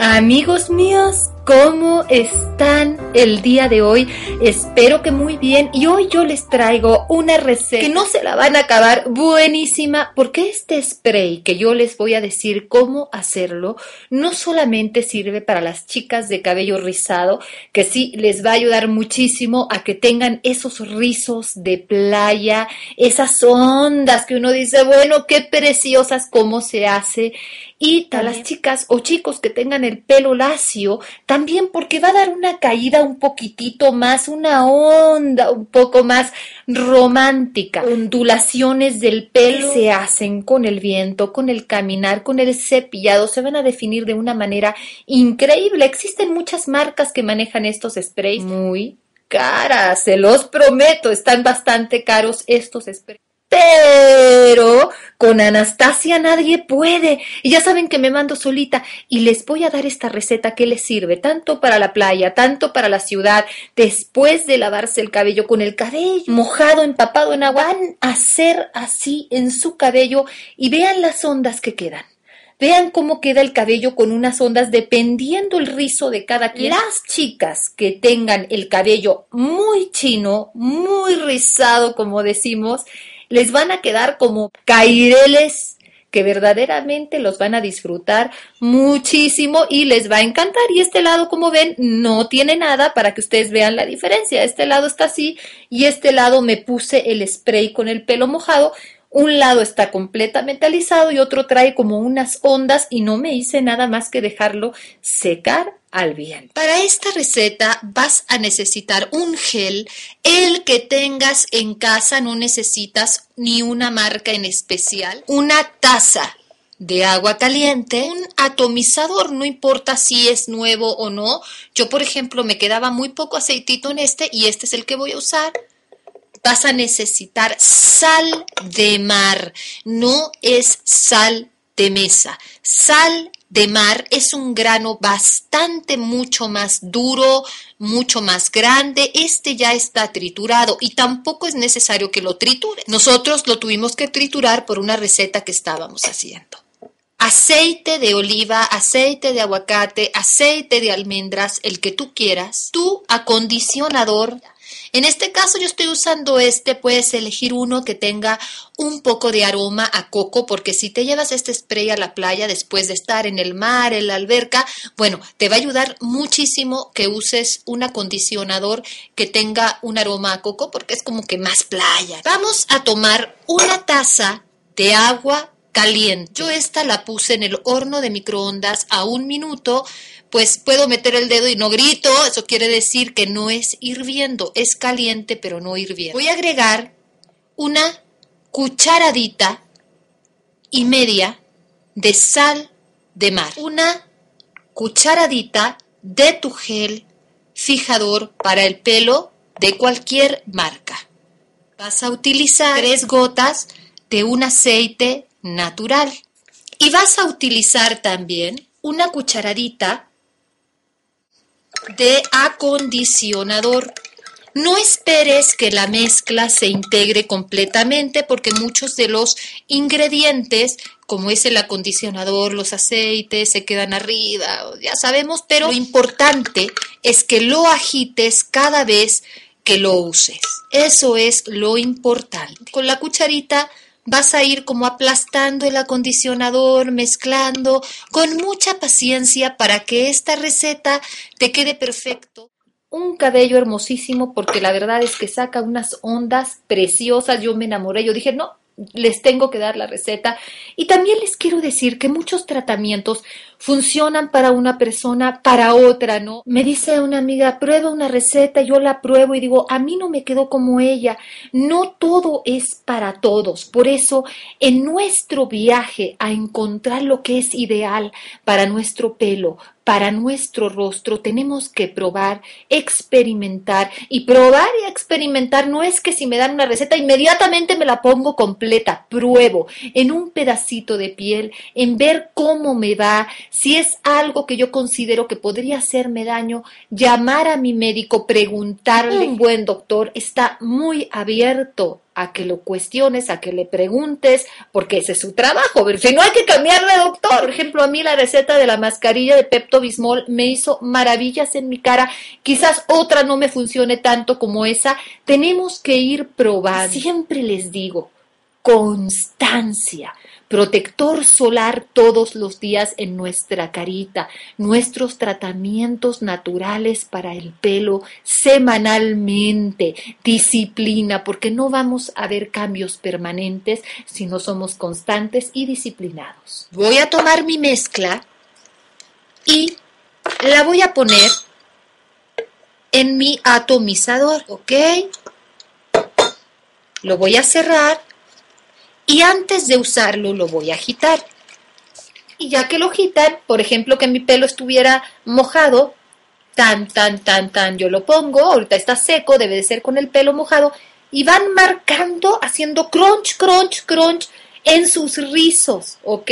Amigos míos, ¿cómo están el día de hoy? Espero que muy bien. Y hoy yo les traigo una receta que no se la van a acabar. buenísima porque este spray que yo les voy a decir cómo hacerlo no solamente sirve para las chicas de cabello rizado, que sí les va a ayudar muchísimo a que tengan esos rizos de playa, esas ondas que uno dice, bueno, qué preciosas, cómo se hace y a las chicas o chicos que tengan el pelo lacio, también porque va a dar una caída un poquitito más, una onda un poco más romántica. Ondulaciones del pelo se hacen con el viento, con el caminar, con el cepillado, se van a definir de una manera increíble. Existen muchas marcas que manejan estos sprays muy caras, se los prometo, están bastante caros estos sprays. Pero con Anastasia nadie puede. Y ya saben que me mando solita y les voy a dar esta receta que les sirve tanto para la playa, tanto para la ciudad. Después de lavarse el cabello con el cabello mojado, empapado en agua, van a hacer así en su cabello y vean las ondas que quedan. Vean cómo queda el cabello con unas ondas dependiendo el rizo de cada quien. Las chicas que tengan el cabello muy chino, muy rizado, como decimos, les van a quedar como caireles que verdaderamente los van a disfrutar muchísimo y les va a encantar. Y este lado, como ven, no tiene nada para que ustedes vean la diferencia. Este lado está así y este lado me puse el spray con el pelo mojado un lado está completamente alisado y otro trae como unas ondas y no me hice nada más que dejarlo secar al viento. Para esta receta vas a necesitar un gel, el que tengas en casa, no necesitas ni una marca en especial, una taza de agua caliente, un atomizador, no importa si es nuevo o no. Yo, por ejemplo, me quedaba muy poco aceitito en este y este es el que voy a usar vas a necesitar sal de mar, no es sal de mesa. Sal de mar es un grano bastante mucho más duro, mucho más grande. Este ya está triturado y tampoco es necesario que lo triture. Nosotros lo tuvimos que triturar por una receta que estábamos haciendo. Aceite de oliva, aceite de aguacate, aceite de almendras, el que tú quieras. Tu acondicionador en este caso yo estoy usando este, puedes elegir uno que tenga un poco de aroma a coco, porque si te llevas este spray a la playa después de estar en el mar, en la alberca, bueno, te va a ayudar muchísimo que uses un acondicionador que tenga un aroma a coco, porque es como que más playa. Vamos a tomar una taza de agua caliente. Yo esta la puse en el horno de microondas a un minuto pues puedo meter el dedo y no grito, eso quiere decir que no es hirviendo, es caliente pero no hirviendo. Voy a agregar una cucharadita y media de sal de mar, una cucharadita de tu gel fijador para el pelo de cualquier marca. Vas a utilizar tres gotas de un aceite natural y vas a utilizar también una cucharadita de acondicionador. No esperes que la mezcla se integre completamente porque muchos de los ingredientes, como es el acondicionador, los aceites, se quedan arriba, ya sabemos, pero lo importante es que lo agites cada vez que lo uses. Eso es lo importante. Con la cucharita vas a ir como aplastando el acondicionador, mezclando con mucha paciencia para que esta receta te quede perfecto. Un cabello hermosísimo porque la verdad es que saca unas ondas preciosas. Yo me enamoré, yo dije, no, les tengo que dar la receta. Y también les quiero decir que muchos tratamientos funcionan para una persona, para otra, ¿no? Me dice una amiga, prueba una receta, yo la pruebo y digo, a mí no me quedó como ella. No todo es para todos. Por eso, en nuestro viaje a encontrar lo que es ideal para nuestro pelo, para nuestro rostro tenemos que probar, experimentar y probar y experimentar no es que si me dan una receta inmediatamente me la pongo completa, pruebo en un pedacito de piel, en ver cómo me va, si es algo que yo considero que podría hacerme daño, llamar a mi médico, preguntarle, un buen doctor está muy abierto a que lo cuestiones, a que le preguntes, porque ese es su trabajo. Si no hay que cambiar de doctor. Por ejemplo, a mí la receta de la mascarilla de Pepto Bismol me hizo maravillas en mi cara. Quizás otra no me funcione tanto como esa. Tenemos que ir probando. Siempre les digo, constancia protector solar todos los días en nuestra carita, nuestros tratamientos naturales para el pelo semanalmente, disciplina, porque no vamos a ver cambios permanentes si no somos constantes y disciplinados. Voy a tomar mi mezcla y la voy a poner en mi atomizador, ¿ok? Lo voy a cerrar y antes de usarlo lo voy a agitar. Y ya que lo agitan, por ejemplo que mi pelo estuviera mojado, tan, tan, tan, tan, yo lo pongo, ahorita está seco, debe de ser con el pelo mojado, y van marcando, haciendo crunch, crunch, crunch en sus rizos, ¿ok?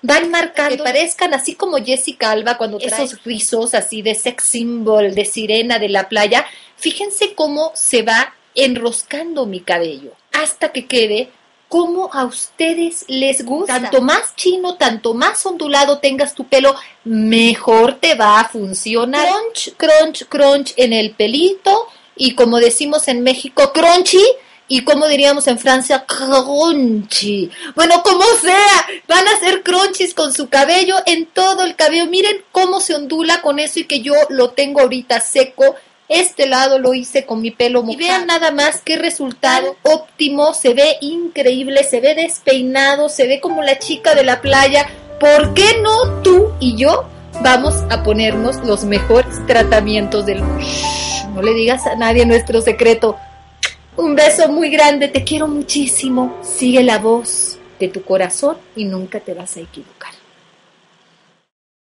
Van marcando, que parezcan así como Jessica Alba cuando trae esos rizos así de sex symbol, de sirena de la playa. Fíjense cómo se va enroscando mi cabello hasta que quede como a ustedes les gusta. Tanto más chino, tanto más ondulado tengas tu pelo, mejor te va a funcionar. Crunch, crunch, crunch en el pelito y como decimos en México, crunchy. Y como diríamos en Francia, crunchy. Bueno, como sea, van a hacer crunchies con su cabello en todo el cabello. Miren cómo se ondula con eso y que yo lo tengo ahorita seco este lado lo hice con mi pelo mojado. Y vean nada más qué resultado óptimo. Se ve increíble, se ve despeinado, se ve como la chica de la playa. ¿Por qué no tú y yo vamos a ponernos los mejores tratamientos del mundo? no le digas a nadie nuestro secreto. Un beso muy grande, te quiero muchísimo. Sigue la voz de tu corazón y nunca te vas a equivocar.